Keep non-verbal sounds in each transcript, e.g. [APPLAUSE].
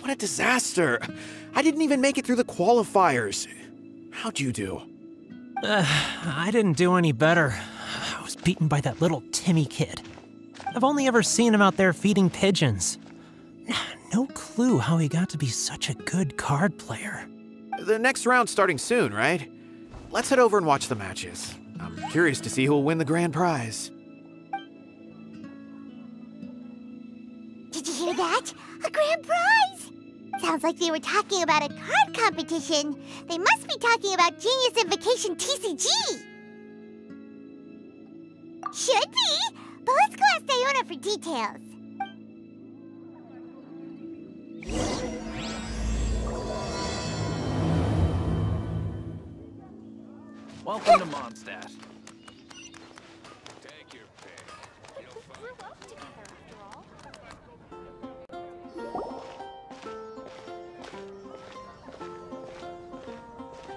What a disaster! I didn't even make it through the qualifiers. How'd you do? Uh, I didn't do any better. I was beaten by that little Timmy kid. I've only ever seen him out there feeding pigeons. No clue how he got to be such a good card player. The next round's starting soon, right? Let's head over and watch the matches. I'm curious to see who'll win the grand prize. Did you hear that? A grand prize! Sounds like they were talking about a card competition. They must be talking about Genius Invocation TCG. Should be, but let's go ask Diona for details. Welcome to Mondstadt. Take your pick.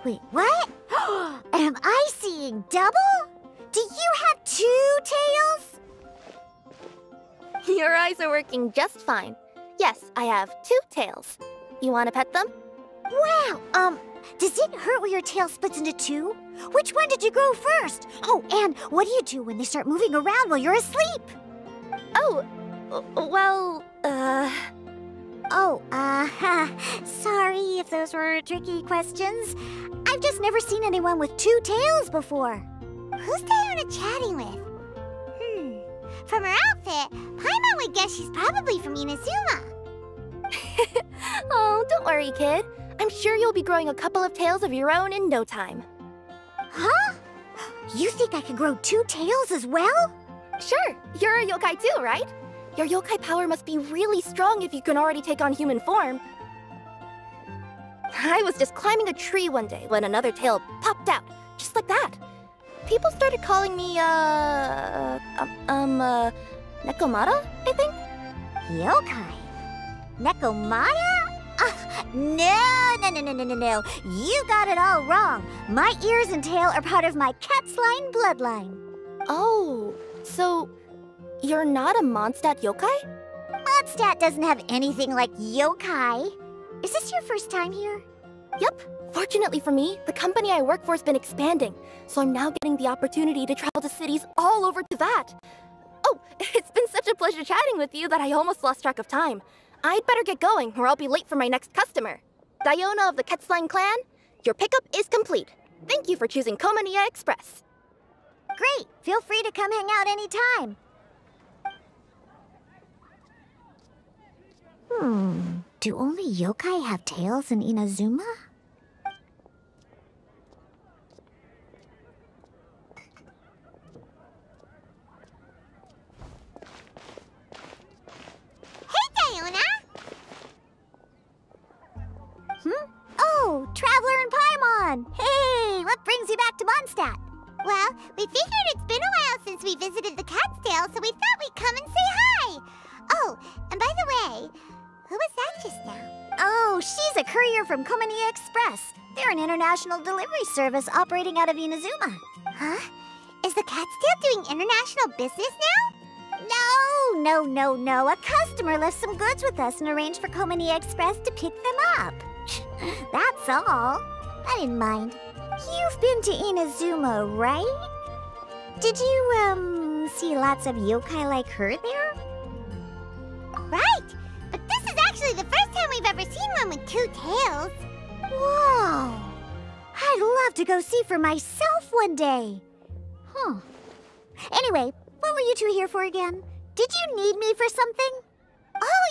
Wait, what? [GASPS] Am I seeing double? Do you have two tails? [LAUGHS] Your eyes are working just fine. Yes, I have two tails. You want to pet them? Wow, um, does it hurt when your tail splits into two? Which one did you grow first? Oh, and what do you do when they start moving around while you're asleep? Oh, well, uh. Oh, uh, [LAUGHS] sorry if those were tricky questions. I've just never seen anyone with two tails before. Who's Diona chatting with? Hmm. From her outfit, Paimon would guess she's probably from Inazuma. [LAUGHS] oh, don't worry, kid. I'm sure you'll be growing a couple of tails of your own in no time. Huh? You think I could grow two tails as well? Sure, you're a yokai too, right? Your yokai power must be really strong if you can already take on human form. I was just climbing a tree one day when another tail popped out, just like that. People started calling me, uh, um, um uh, Nekomata, I think? Yokai? Nekomata? No, no, no, no, no, no, no. You got it all wrong. My ears and tail are part of my cat's line bloodline. Oh, so you're not a Mondstadt yokai? Mondstadt doesn't have anything like yokai. Is this your first time here? Yep. Fortunately for me, the company I work for has been expanding, so I'm now getting the opportunity to travel to cities all over to that. Oh, [LAUGHS] it's been such a pleasure chatting with you that I almost lost track of time. I'd better get going, or I'll be late for my next customer. Diona of the Kätzlein clan, your pickup is complete. Thank you for choosing Komaniya Express. Great! Feel free to come hang out anytime. Hmm. Do only yokai have tails in Inazuma? Paimon! Hey, what brings you back to Mondstadt? Well, we figured it's been a while since we visited the Cat's tail, so we thought we'd come and say hi. Oh, and by the way, who was that just now? Oh, she's a courier from Komaniya Express. They're an international delivery service operating out of Inazuma. Huh? Is the Cat's tail doing international business now? No, no, no, no. A customer left some goods with us and arranged for Komaniya Express to pick them up. [LAUGHS] That's all. I didn't mind. You've been to Inazuma, right? Did you, um, see lots of yokai like her there? Right! But this is actually the first time we've ever seen one with two tails. Whoa! I'd love to go see for myself one day. Huh. Anyway, what were you two here for again? Did you need me for something? Oh,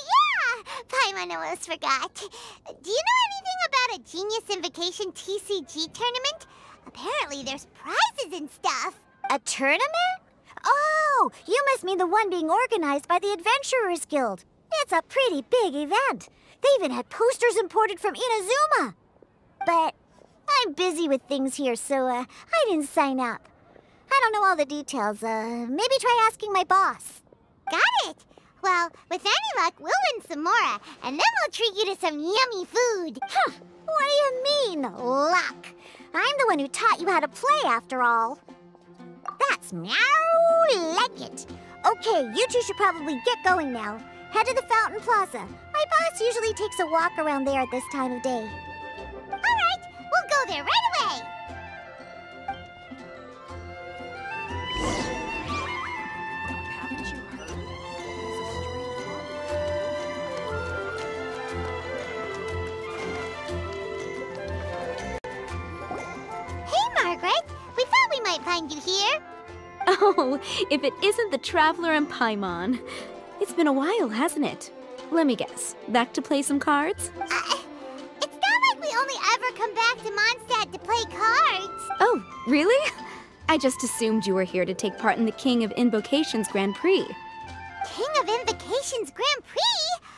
Paimon almost forgot. Do you know anything about a Genius Invocation TCG tournament? Apparently there's prizes and stuff. A tournament? Oh, you must mean the one being organized by the Adventurers Guild. It's a pretty big event. They even had posters imported from Inazuma. But I'm busy with things here, so uh, I didn't sign up. I don't know all the details. Uh, maybe try asking my boss. Got it. Well, with any luck, we'll win some more, and then we'll treat you to some yummy food. Huh. What do you mean, luck? I'm the one who taught you how to play, after all. That's meow like it. Okay, you two should probably get going now. Head to the Fountain Plaza. My boss usually takes a walk around there at this time of day. All right, we'll go there right away. Margaret. We thought we might find you here. Oh, if it isn't the Traveler and Paimon. It's been a while, hasn't it? Let me guess. Back to play some cards? Uh, it's not like we only ever come back to Mondstadt to play cards. Oh, really? I just assumed you were here to take part in the King of Invocations Grand Prix. King of Invocations Grand Prix?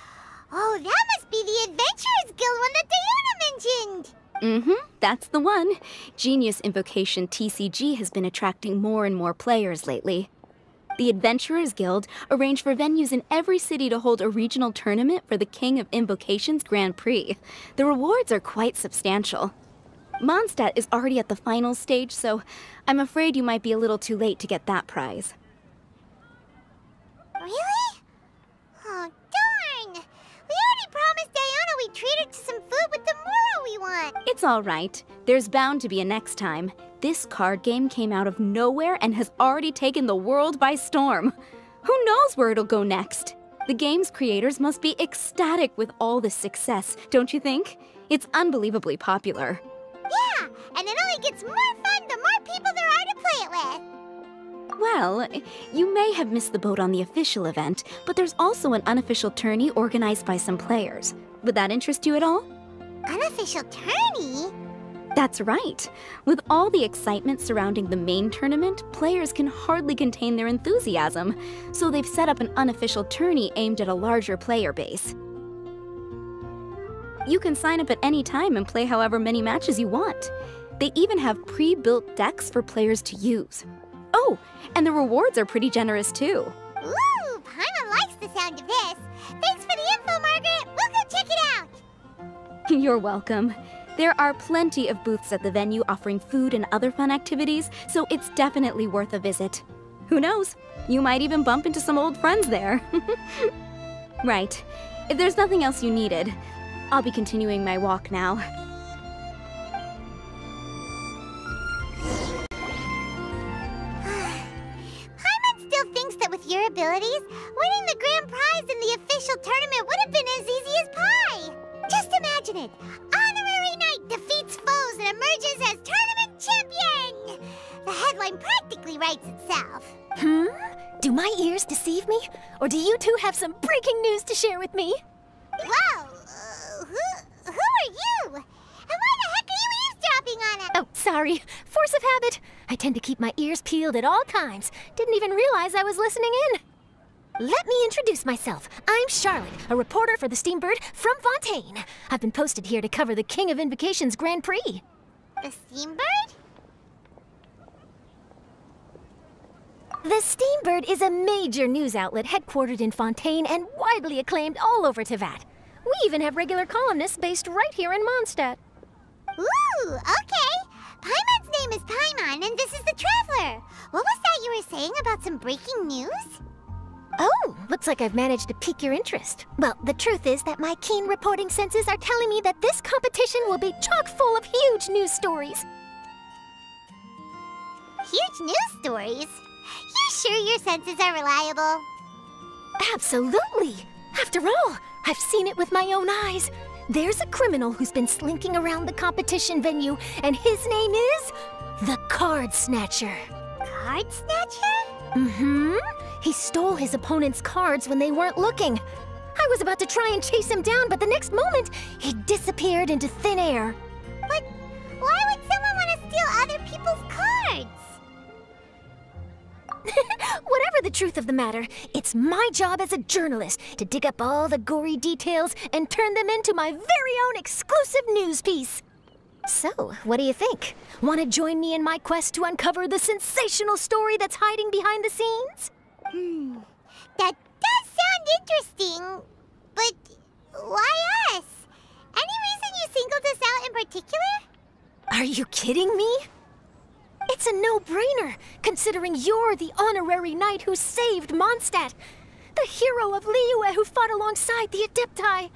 Oh, that must be the Adventurers Guild one that Diona mentioned. Mm-hmm, that's the one. Genius Invocation TCG has been attracting more and more players lately. The Adventurers Guild arranged for venues in every city to hold a regional tournament for the King of Invocations Grand Prix. The rewards are quite substantial. Mondstadt is already at the final stage, so I'm afraid you might be a little too late to get that prize. Really? Oh, darn. We already promised Diona we'd treat her to some food with the Mora we want. It's all right. There's bound to be a next time. This card game came out of nowhere and has already taken the world by storm. Who knows where it'll go next? The game's creators must be ecstatic with all this success, don't you think? It's unbelievably popular. Yeah, and it only gets more fun the more people there are to play it with. Well, you may have missed the boat on the official event, but there's also an unofficial tourney organized by some players. Would that interest you at all? Unofficial tourney? That's right. With all the excitement surrounding the main tournament, players can hardly contain their enthusiasm, so they've set up an unofficial tourney aimed at a larger player base. You can sign up at any time and play however many matches you want. They even have pre built decks for players to use. Oh, and the rewards are pretty generous too. Ooh, Paimon likes the sound of this. Thanks for the info, Margaret. We'll go check it out. [LAUGHS] You're welcome. There are plenty of booths at the venue offering food and other fun activities, so it's definitely worth a visit. Who knows? You might even bump into some old friends there. [LAUGHS] right. If there's nothing else you needed, I'll be continuing my walk now. [SIGHS] Paimon still thinks that with your abilities, winning the grand prize in the official tournament would have been as easy as pie. Just. Honorary Knight defeats foes and emerges as tournament champion. The headline practically writes itself. Hmm? Do my ears deceive me? Or do you two have some breaking news to share with me? Whoa! Uh, who, who are you? And why the heck are you eavesdropping on us? Oh, sorry. Force of habit. I tend to keep my ears peeled at all times. Didn't even realize I was listening in. Let me introduce myself. I'm Charlotte, a reporter for the Steambird from Fontaine. I've been posted here to cover the King of Invocations Grand Prix. The Steambird? The Steambird is a major news outlet headquartered in Fontaine and widely acclaimed all over Teyvat. We even have regular columnists based right here in Mondstadt. Ooh, okay. Paimon's name is Paimon, and this is the Traveler. What was that you were saying about some breaking news? Oh, looks like I've managed to pique your interest. Well, the truth is that my keen reporting senses are telling me that this competition will be chock full of huge news stories. Huge news stories? You sure your senses are reliable? Absolutely! After all, I've seen it with my own eyes. There's a criminal who's been slinking around the competition venue, and his name is the Card Snatcher. Card Snatcher? Mm-hmm. He stole his opponent's cards when they weren't looking. I was about to try and chase him down, but the next moment, he disappeared into thin air. But why would someone want to steal other people's cards? [LAUGHS] Whatever the truth of the matter, it's my job as a journalist to dig up all the gory details and turn them into my very own exclusive news piece. So, what do you think? Want to join me in my quest to uncover the sensational story that's hiding behind the scenes? Hmm. That does sound interesting, but why us? Any reason you singled us out in particular? Are you kidding me? It's a no-brainer, considering you're the honorary knight who saved Mondstadt, the hero of Liyue who fought alongside the Adepti,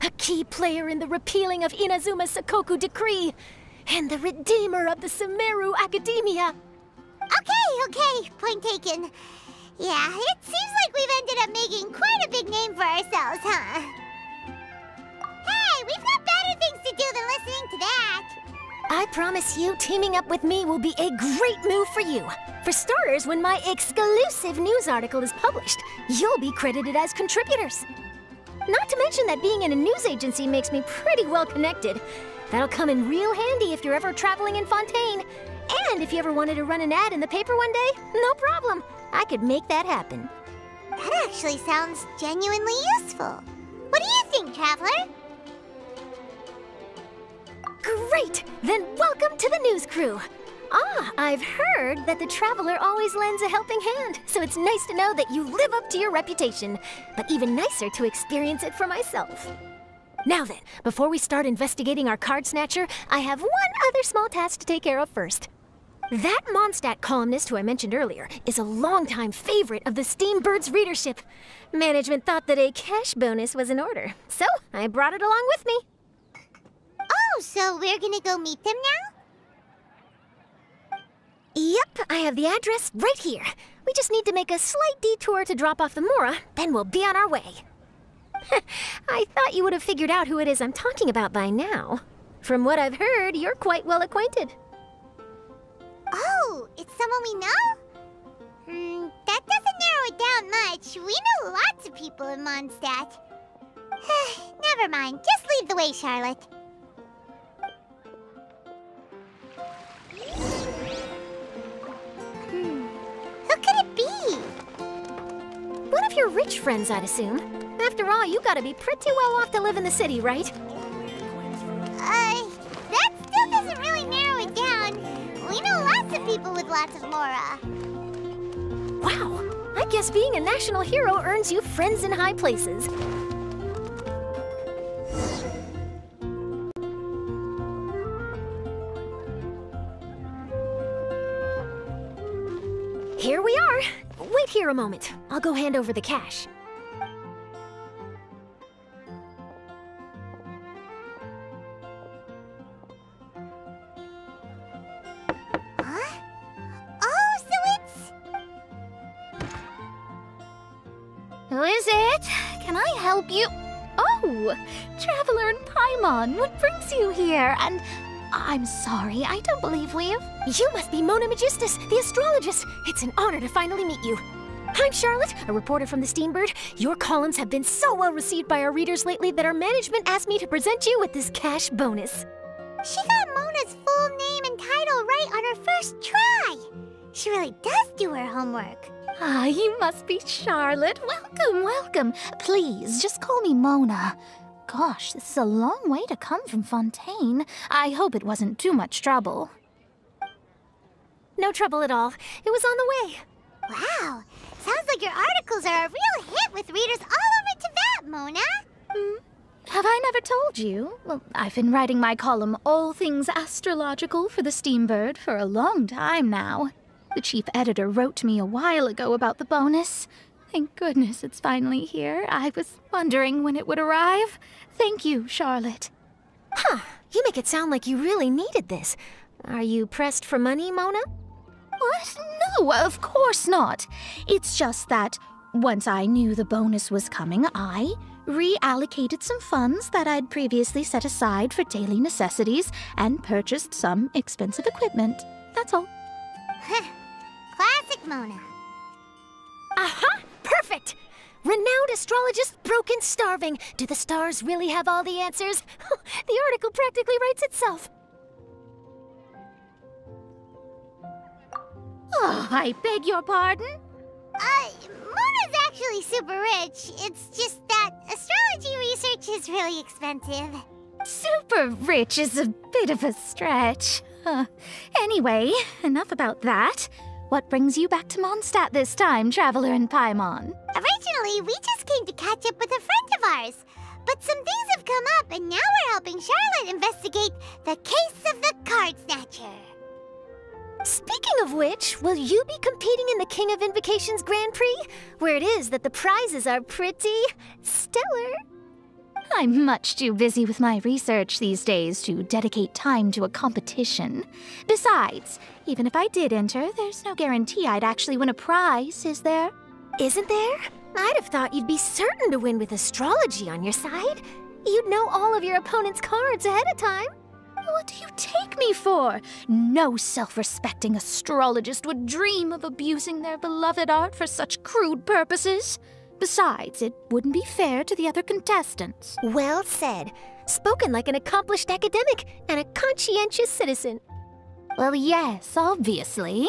a key player in the repealing of Inazuma Sakoku decree, and the redeemer of the Sumeru Academia. Okay, okay, point taken. Yeah, it seems like we've ended up making quite a big name for ourselves, huh? Hey, we've got better things to do than listening to that. I promise you, teaming up with me will be a great move for you. For starters, when my exclusive news article is published, you'll be credited as contributors. Not to mention that being in a news agency makes me pretty well connected. That'll come in real handy if you're ever traveling in Fontaine. And if you ever wanted to run an ad in the paper one day, no problem. I could make that happen. That actually sounds genuinely useful. What do you think, Traveler? Great! Then welcome to the news crew. Ah, I've heard that the Traveler always lends a helping hand, so it's nice to know that you live up to your reputation, but even nicer to experience it for myself. Now then, before we start investigating our card snatcher, I have one other small task to take care of first. That Mondstadt columnist who I mentioned earlier is a longtime favorite of the Steambird's readership. Management thought that a cash bonus was in order, so I brought it along with me. Oh, so we're gonna go meet them now? Yep, I have the address right here. We just need to make a slight detour to drop off the Mora, then we'll be on our way. [LAUGHS] I thought you would have figured out who it is I'm talking about by now. From what I've heard, you're quite well acquainted. It's someone we know? Hmm, that doesn't narrow it down much. We know lots of people in Mondstadt. [SIGHS] Never mind, just lead the way, Charlotte. Hmm, who could it be? One of your rich friends, I'd assume. After all, you gotta be pretty well off to live in the city, right? Lots of people with lots of Mora. Wow, I guess being a national hero earns you friends in high places. Here we are. Wait here a moment. I'll go hand over the cash. Who is it? Can I help you? Oh, Traveler and Paimon, what brings you here? And I'm sorry, I don't believe we've. You must be Mona Megistus, the astrologist. It's an honor to finally meet you. I'm Charlotte, a reporter from the Steambird. Your columns have been so well received by our readers lately that our management asked me to present you with this cash bonus. She got Mona's full name and title right on her first try. She really does do her homework. Ah, you must be Charlotte. Welcome, welcome. Please, just call me Mona. Gosh, this is a long way to come from Fontaine. I hope it wasn't too much trouble. No trouble at all. It was on the way. Wow, sounds like your articles are a real hit with readers all over Teyvat, Mona. Have I never told you? Well, I've been writing my column, All Things Astrological, for the Steambird for a long time now. The chief editor wrote me a while ago about the bonus. Thank goodness it's finally here. I was wondering when it would arrive. Thank you, Charlotte. Huh, you make it sound like you really needed this. Are you pressed for money, Mona? What? No, of course not. It's just that once I knew the bonus was coming, I reallocated some funds that I'd previously set aside for daily necessities and purchased some expensive equipment. That's all. Classic Mona. Aha! Perfect! Renowned astrologist broken starving. Do the stars really have all the answers? [LAUGHS] the article practically writes itself. Oh, I beg your pardon? Uh, Mona's actually super rich. It's just that astrology research is really expensive. Super rich is a bit of a stretch. Anyway, enough about that. What brings you back to Mondstadt this time, Traveler and Paimon? Originally, we just came to catch up with a friend of ours. But some things have come up, and now we're helping Charlotte investigate the case of the Card Snatcher. Speaking of which, will you be competing in the King of Invocations Grand Prix? Where it is that the prizes are pretty stellar. I'm much too busy with my research these days to dedicate time to a competition. Besides, even if I did enter, there's no guarantee I'd actually win a prize, is there? Isn't there? I'd have thought you'd be certain to win with astrology on your side. You'd know all of your opponent's cards ahead of time. What do you take me for? No self respecting astrologist would dream of abusing their beloved art for such crude purposes. Besides, it wouldn't be fair to the other contestants. Well said. Spoken like an accomplished academic and a conscientious citizen. Well, yes, obviously.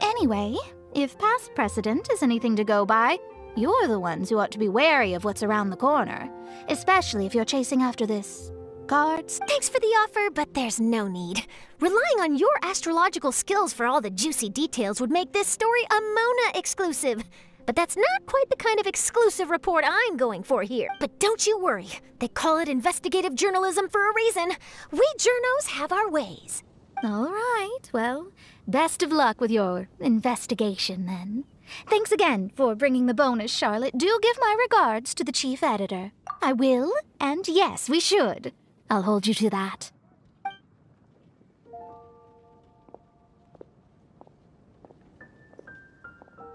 Anyway, if past precedent is anything to go by, you're the ones who ought to be wary of what's around the corner, especially if you're chasing after this cards. Thanks for the offer, but there's no need. Relying on your astrological skills for all the juicy details would make this story a Mona exclusive. But that's not quite the kind of exclusive report I'm going for here. But don't you worry. They call it investigative journalism for a reason. We journos have our ways. All right, well, best of luck with your investigation then. Thanks again for bringing the bonus, Charlotte. Do give my regards to the chief editor. I will, and yes, we should. I'll hold you to that.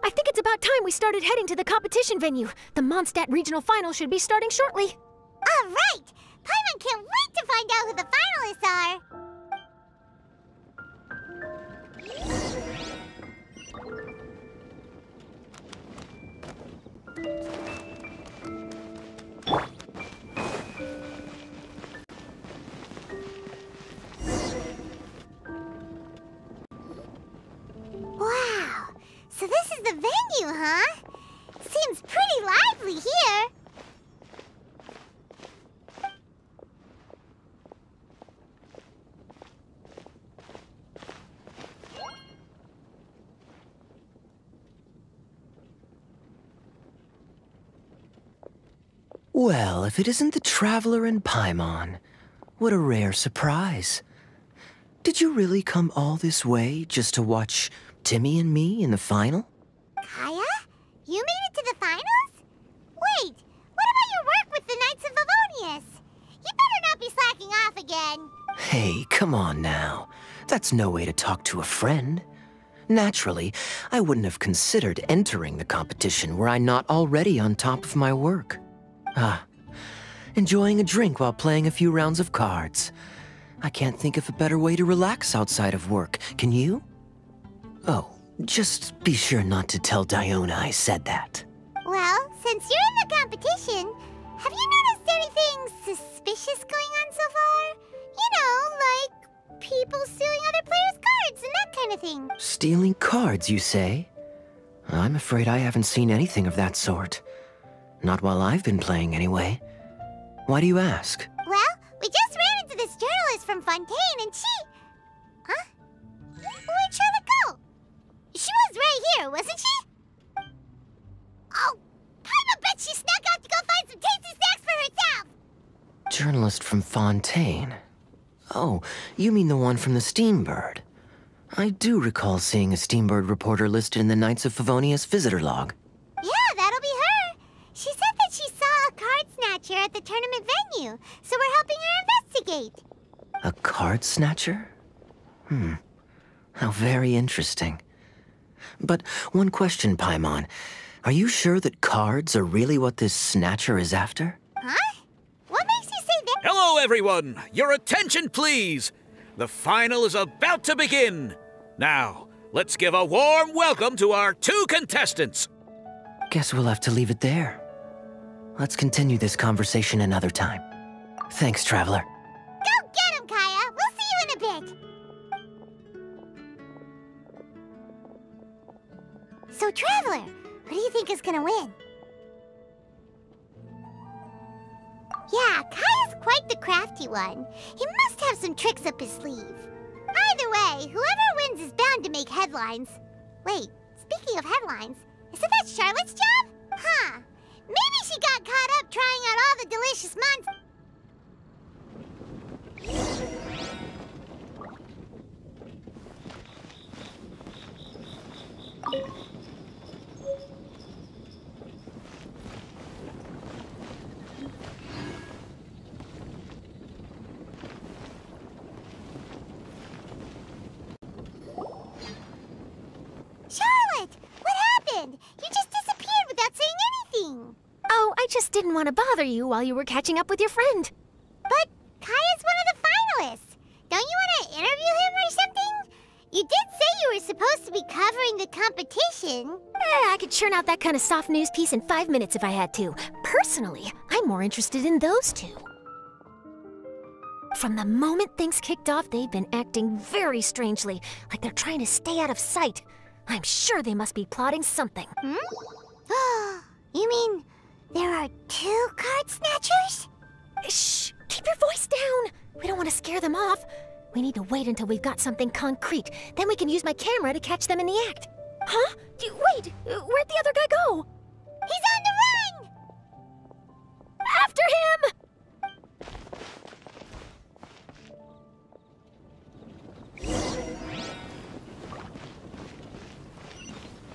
I think it's about time we started heading to the competition venue. The Mondstadt Regional Final should be starting shortly. All right! Paimon can't wait to find out who the finalists are! Venue, huh? Seems pretty lively here. Well, if it isn't the Traveler and Paimon, what a rare surprise. Did you really come all this way just to watch Timmy and me in the final? Kaeya? You made it to the finals? Wait, what about your work with the Knights of Favonius? You better not be slacking off again. Hey, come on now. That's no way to talk to a friend. Naturally, I wouldn't have considered entering the competition were I not already on top of my work. Ah, enjoying a drink while playing a few rounds of cards. I can't think of a better way to relax outside of work. Can you? Oh, just be sure not to tell Diona I said that. Well, since you're in the competition, have you noticed anything suspicious going on so far? You know, like people stealing other players' cards and that kind of thing. Stealing cards, you say? I'm afraid I haven't seen anything of that sort. Not while I've been playing, anyway. Why do you ask? Well, we just ran into this journalist from Fontaine and she... Journalist from Fontaine. Oh, you mean the one from the Steambird. I do recall seeing a Steambird reporter listed in the Knights of Favonius visitor log. Yeah, that'll be her. She said that she saw a card snatcher at the tournament venue, so we're helping her investigate. A card snatcher? Hmm. How very interesting. But one question, Paimon. Are you sure that cards are really what this snatcher is after? Everyone! Your attention, please! The final is about to begin! Now, let's give a warm welcome to our two contestants! Guess we'll have to leave it there. Let's continue this conversation another time. Thanks, Traveler. Go get him, Kaeya! We'll see you in a bit! So, Traveler, who do you think is gonna win? Yeah, Kaeya's the crafty one. He must have some tricks up his sleeve. Either way, whoever wins is bound to make headlines. Wait, speaking of headlines, isn't that Charlotte's job? Huh. Maybe she got caught up trying out all the delicious monsters. didn't want to bother you while you were catching up with your friend. But Kaeya's one of the finalists. Don't you want to interview him or something? You did say you were supposed to be covering the competition. Eh, I could churn out that kind of soft news piece in five minutes if I had to. Personally, I'm more interested in those two. From the moment things kicked off, they've been acting very strangely, like they're trying to stay out of sight. I'm sure they must be plotting something. Hmm? We need to wait until we've got something concrete. Then we can use my camera to catch them in the act. Huh? You, wait! uh, Where'd the other guy go? He's on the run! After him!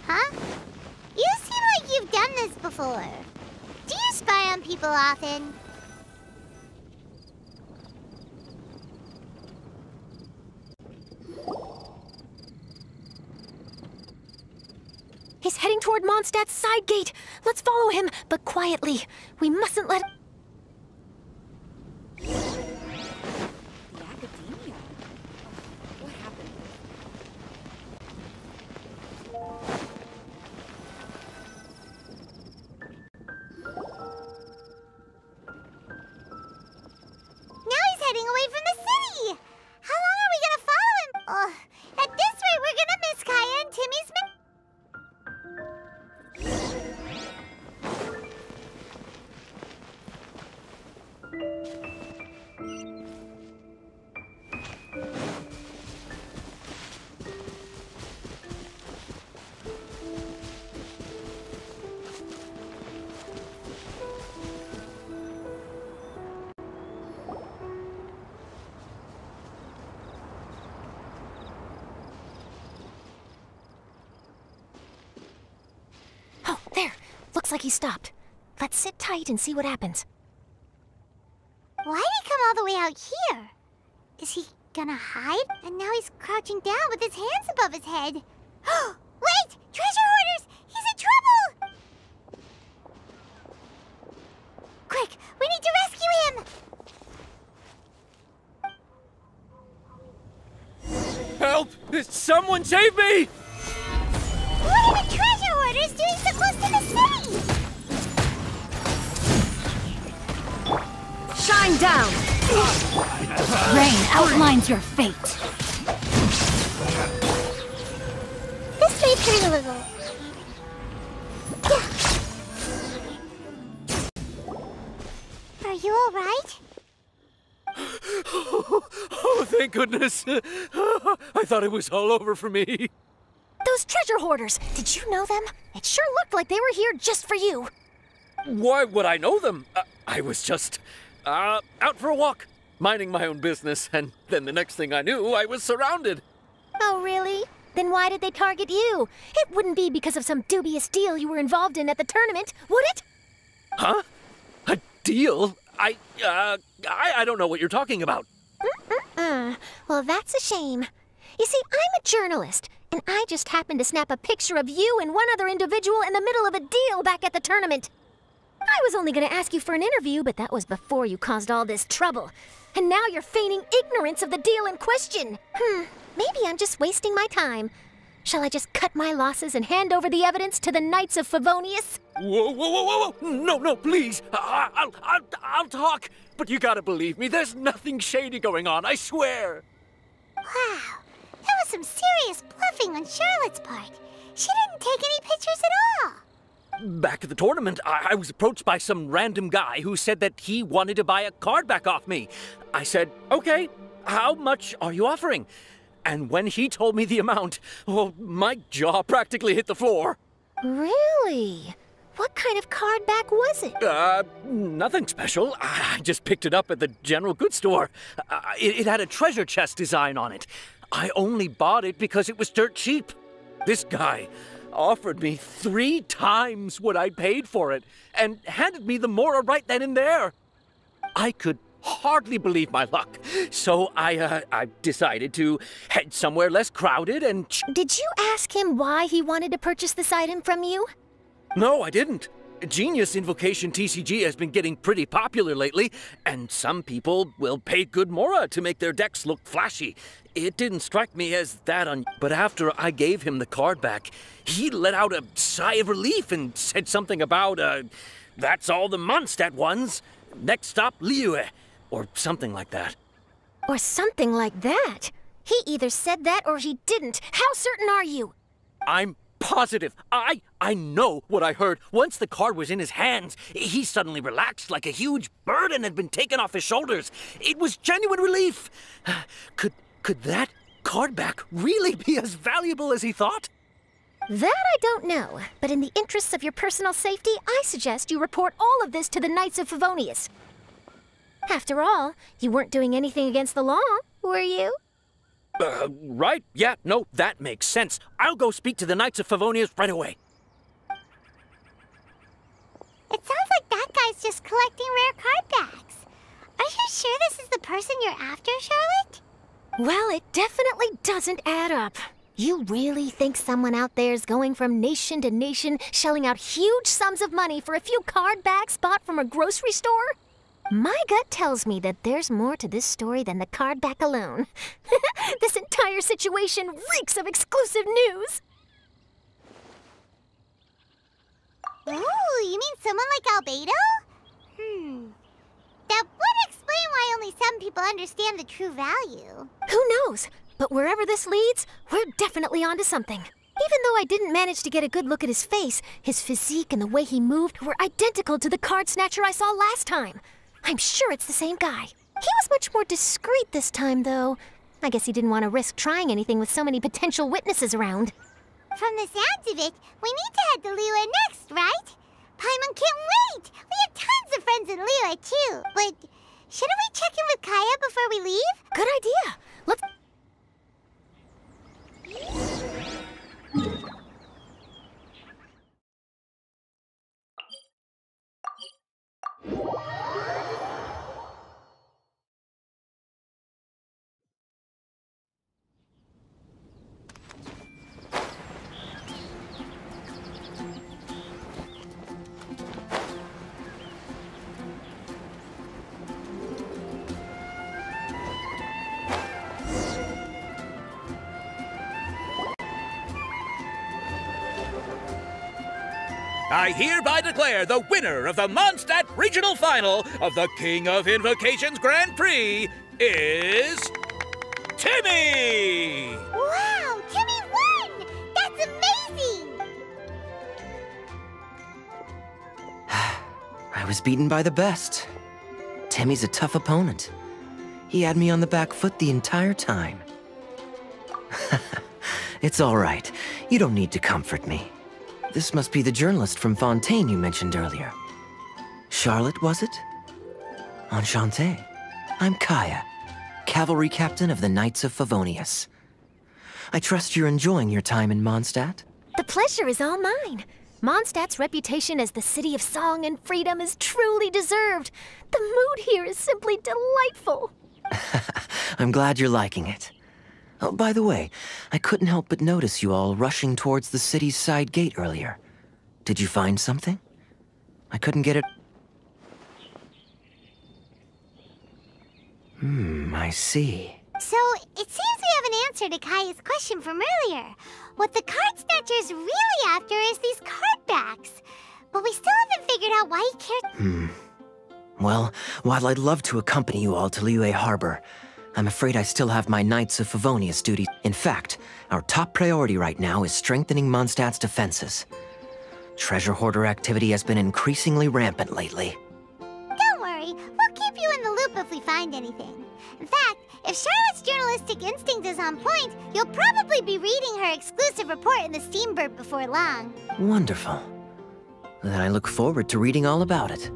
Huh? You seem like you've done this before. Do you spy on people often? He's heading toward Mondstadt's side gate. Let's follow him, but quietly. We mustn't let. Looks like he stopped. Let's sit tight and see what happens. Why'd he come all the way out here? Is he gonna hide? And now he's crouching down with his hands above his head. [GASPS] Wait! Treasure hoarders! He's in trouble! Quick! We need to rescue him! Help! Someone save me! Rain outlines your fate. This may hurt a little. Are you alright? [LAUGHS] Oh, thank goodness. [LAUGHS] I thought it was all over for me. Those treasure hoarders, did you know them? It sure looked like they were here just for you. Why would I know them? Uh, I was just uh, out for a walk, minding my own business, [LAUGHS] and then the next thing I knew, I was surrounded. Oh, really? Then why did they target you? It wouldn't be because of some dubious deal you were involved in at the tournament, would it? Huh? A deal? I, uh, I, I don't know what you're talking about. Uh, well, that's a shame. You see, I'm a journalist, and I just happened to snap a picture of you and one other individual in the middle of a deal back at the tournament. I was only going to ask you for an interview, but that was before you caused all this trouble. And now you're feigning ignorance of the deal in question. Hmm, maybe I'm just wasting my time. Shall I just cut my losses and hand over the evidence to the Knights of Favonius? Whoa, whoa, whoa, whoa, whoa! No, no, please! I, I'll, I'll, I'll talk! But you gotta believe me, there's nothing shady going on, I swear! Wow, that was some serious bluffing on Charlotte's part. She didn't take any pictures at all. Back at the tournament, I, I was approached by some random guy who said that he wanted to buy a card back off me. I said, okay, how much are you offering? And when he told me the amount, oh, my jaw practically hit the floor. Really? What kind of card back was it? Uh, nothing special. I just picked it up at the general goods store. Uh, it, it had a treasure chest design on it. I only bought it because it was dirt cheap. This guy offered me three times what I paid for it and handed me the Mora right then and there. I could hardly believe my luck, so I, uh, I decided to head somewhere less crowded and. ch- Did you ask him why he wanted to purchase this item from you? No, I didn't. Genius Invocation TCG has been getting pretty popular lately, and some people will pay good mora to make their decks look flashy. It didn't strike me as that un. But after I gave him the card back, he let out a sigh of relief and said something about, uh, that's all the Mondstadt ones. Next stop, Liyue, or something like that. Or something like that. He either said that or he didn't. How certain are you? I'm positive. I I know what I heard. Once the card was in his hands, he suddenly relaxed like a huge burden had been taken off his shoulders. It was genuine relief. Could could that card back really be as valuable as he thought? That I don't know, but in the interests of your personal safety, I suggest you report all of this to the Knights of Favonius. After all, you weren't doing anything against the law, were you? Uh, right? Yeah, no, that makes sense. I'll go speak to the Knights of Favonius right away. It sounds like that guy's just collecting rare card backs. Are you sure this is the person you're after, Charlotte? Well, it definitely doesn't add up. You really think someone out there's going from nation to nation, shelling out huge sums of money for a few card backs bought from a grocery store? My gut tells me that there's more to this story than the card back alone. [LAUGHS] this entire situation reeks of exclusive news. Ooh, you mean someone like Albedo? Hmm. That would explain why only some people understand the true value. Who knows? But wherever this leads, we're definitely onto something. Even though I didn't manage to get a good look at his face, his physique and the way he moved were identical to the card snatcher I saw last time. I'm sure it's the same guy. He was much more discreet this time, though. I guess he didn't want to risk trying anything with so many potential witnesses around. From the sounds of it, we need to head to Liyue next, right? Paimon can't wait! We have tons of friends in Liyue, too. But shouldn't we check in with Kaeya before we leave? Good idea. Let's... I hereby declare the winner of the Mondstadt Regional Final of the King of Invocations Grand Prix is. Timmy! Wow, Timmy won! That's amazing! [SIGHS] I was beaten by the best. Timmy's a tough opponent. He had me on the back foot the entire time. [LAUGHS] it's all right. You don't need to comfort me. This must be the journalist from Fontaine you mentioned earlier. Charlotte, was it? Enchanté. I'm Kaeya, cavalry captain of the Knights of Favonius. I trust you're enjoying your time in Mondstadt? The pleasure is all mine. Mondstadt's reputation as the city of song and freedom is truly deserved. The mood here is simply delightful. [LAUGHS] I'm glad you're liking it. Oh, by the way, I couldn't help but notice you all rushing towards the city's side gate earlier. Did you find something? I couldn't get it. Hmm, I see. So, it seems we have an answer to Kaeya's question from earlier. What the card snatcher's really after is these card backs. But we still haven't figured out why he cared. Hmm. Well, while I'd love to accompany you all to Liyue Harbor, I'm afraid I still have my Knights of Favonius duty. In fact, our top priority right now is strengthening Mondstadt's defenses. Treasure hoarder activity has been increasingly rampant lately. Don't worry, we'll keep you in the loop if we find anything. In fact, if Charlotte's journalistic instinct is on point, you'll probably be reading her exclusive report in the Steambird before long. Wonderful. Then I look forward to reading all about it.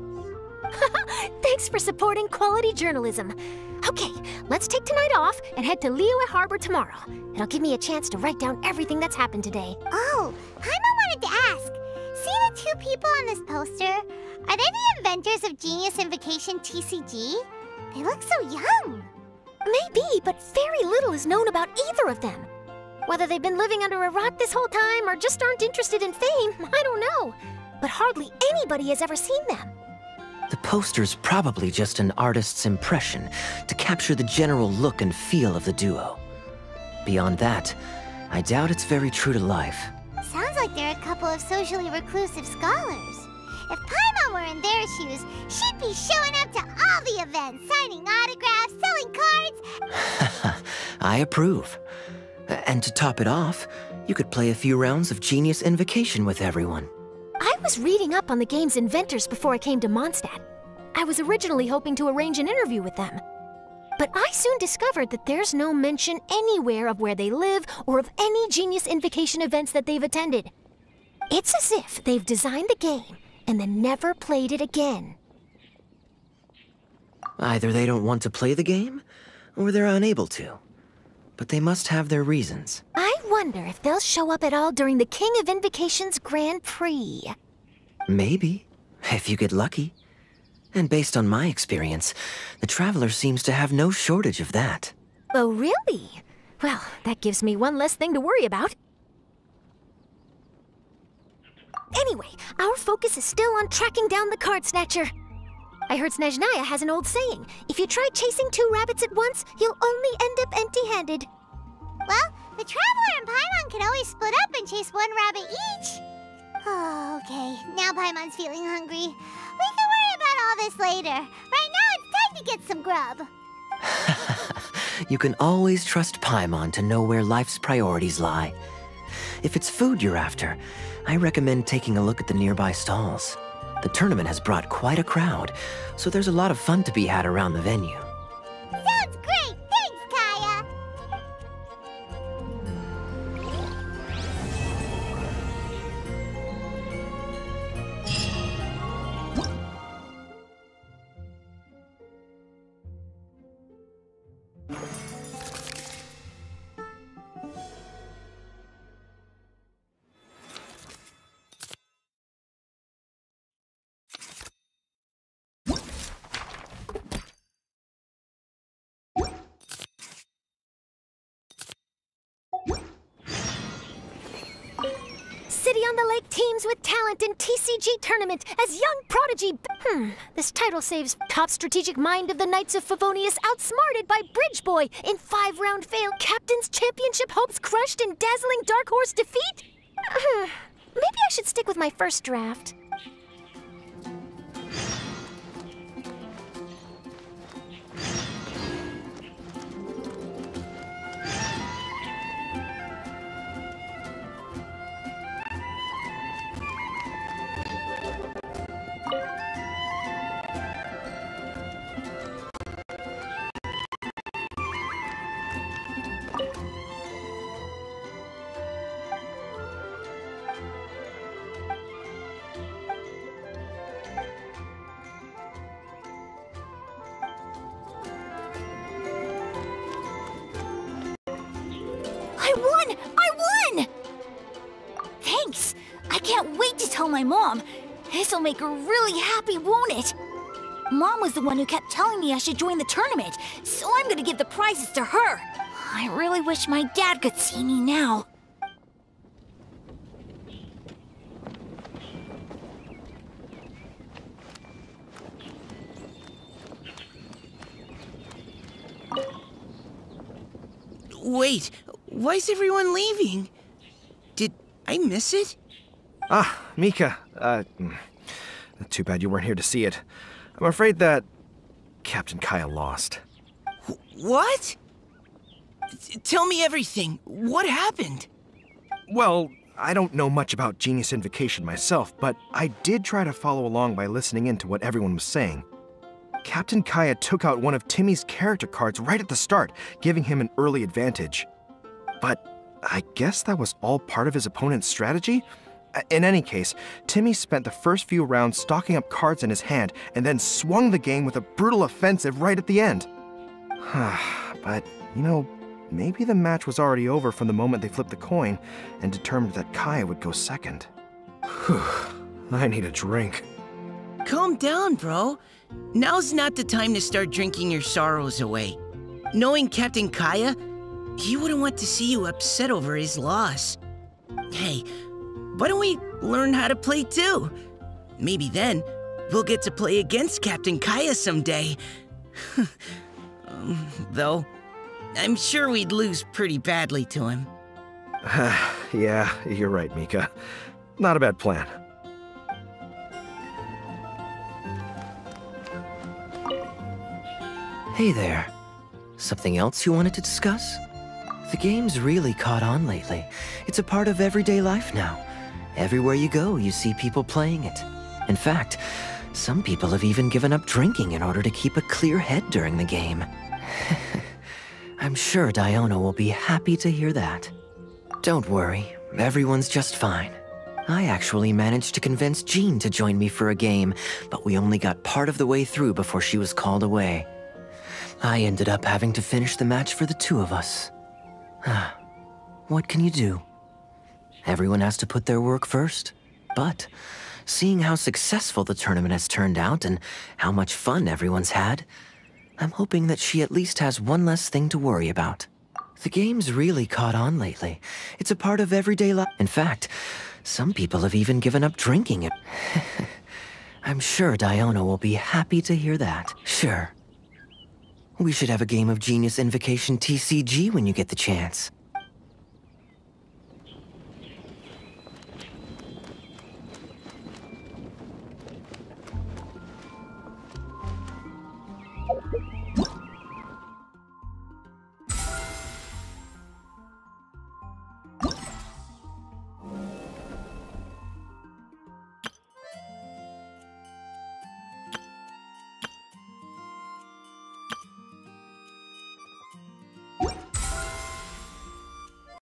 [LAUGHS] Thanks for supporting quality journalism. Okay, let's take tonight off and head to Liyue Harbor tomorrow. It'll give me a chance to write down everything that's happened today. Oh, Paimon wanted to ask. See the two people on this poster? Are they the inventors of Genius Invocation TCG? They look so young. Maybe, but very little is known about either of them. Whether they've been living under a rock this whole time or just aren't interested in fame, [LAUGHS] I don't know. but hardly anybody has ever seen them. The poster's probably just an artist's impression to capture the general look and feel of the duo. Beyond that, I doubt it's very true to life. Sounds like they're a couple of socially reclusive scholars. If Paimon were in their shoes, she'd be showing up to all the events, signing autographs, selling cards. [LAUGHS] I approve. And to top it off, you could play a few rounds of Genius Invocation with everyone. I was reading up on the game's inventors before I came to Mondstadt. I was originally hoping to arrange an interview with them. But I soon discovered that there's no mention anywhere of where they live or of any Genius Invocation events that they've attended. It's as if they've designed the game and then never played it again. Either they don't want to play the game, or they're unable to. But they must have their reasons. I wonder if they'll show up at all during the King of Invocation's Grand Prix. Maybe, if you get lucky. And based on my experience, the Traveler seems to have no shortage of that. Oh, really? Well, that gives me one less thing to worry about. Anyway, our focus is still on tracking down the card snatcher. I heard Snezhnaya has an old saying. If you try chasing two rabbits at once, you'll only end up empty-handed. Well, the Traveler and Paimon can always split up and chase one rabbit each. Oh, okay. Now Paimon's feeling hungry. We can worry about all this later. Right now, it's time to get some grub. [LAUGHS] you can always trust Paimon to know where life's priorities lie. If it's food you're after, I recommend taking a look at the nearby stalls. The tournament has brought quite a crowd, so there's a lot of fun to be had around the venue. City on the Lake teams with talent in TCG tournament as young prodigy. Hmm, this title saves top strategic mind of the Knights of Favonius outsmarted by Bridge Boy in five round fail. Captain's championship hopes crushed in dazzling Dark Horse defeat. [SIGHS] Maybe I should stick with my first draft. I won! I won! Thanks! I can't wait to tell my mom. This'll make her really happy, won't it? Mom was the one who kept telling me I should join the tournament, so I'm gonna give the prizes to her. I really wish my dad could see me now. Wait, why is everyone leaving? Did I miss it? Ah, Mika. Uh, mm, too bad you weren't here to see it. I'm afraid that Captain Kaeya lost. What? T- tell me everything. What happened? Well, I don't know much about Genius Invocation myself, but I did try to follow along by listening in to what everyone was saying. Captain Kaeya took out one of Timmy's character cards right at the start, giving him an early advantage. But I guess that was all part of his opponent's strategy? In any case, Timmy spent the first few rounds stocking up cards in his hand and then swung the game with a brutal offensive right at the end. [SIGHS] but, you know, maybe the match was already over from the moment they flipped the coin and determined that Kaeya would go second. Whew, [SIGHS] I need a drink. Calm down, bro. Now's not the time to start drinking your sorrows away. Knowing Captain Kaeya, he wouldn't want to see you upset over his loss. Hey, why don't we learn how to play too? Maybe then, we'll get to play against Captain Kaeya someday. Um, [LAUGHS] though, I'm sure we'd lose pretty badly to him. [SIGHS] yeah, you're right, Mika. Not a bad plan. Hey there. Something else you wanted to discuss? The game's really caught on lately. It's a part of everyday life now. Everywhere you go, you see people playing it. In fact, some people have even given up drinking in order to keep a clear head during the game. [LAUGHS] I'm sure Diona will be happy to hear that. Don't worry, everyone's just fine. I actually managed to convince Jean to join me for a game, but we only got part of the way through before she was called away. I ended up having to finish the match for the two of us. [SIGHS] what can you do? Everyone has to put their work first. But, seeing how successful the tournament has turned out and how much fun everyone's had, I'm hoping that she at least has one less thing to worry about. The game's really caught on lately. It's a part of everyday life. In fact, some people have even given up drinking it. [LAUGHS] I'm sure Diona will be happy to hear that. Sure. We should have a game of Genius Invocation TCG when you get the chance.